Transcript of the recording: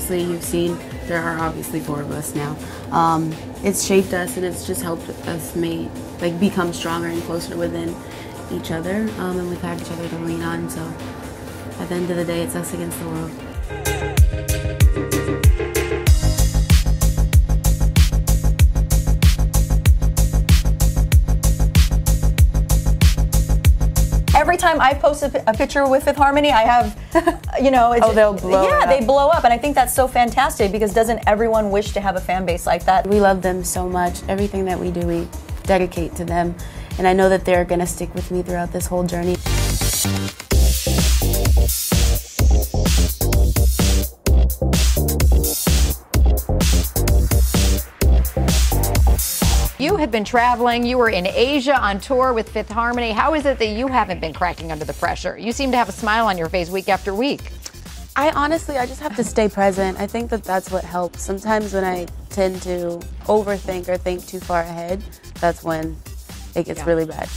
seen, there are obviously four of us now. Um, it's shaped us and it's just helped us make like become stronger and closer within each other. Um, and we've had each other to lean on. So at the end of the day, it's us against the world. Every time I post a, a picture with Fifth Harmony, I have, you know, it's, Oh, they'll blow Yeah, they blow up, and I think that's so fantastic because doesn't everyone wish to have a fan base like that? We love them so much. Everything that we do, we dedicate to them. And I know that they're going to stick with me throughout this whole journey. You have been traveling. You were in Asia on tour with Fifth Harmony. How is it that you haven't been cracking under the pressure? You seem to have a smile on your face week after week. I honestly, I just have to stay present. I think that that's what helps. Sometimes when I tend to overthink or think too far ahead, that's when it gets Yeah. really bad.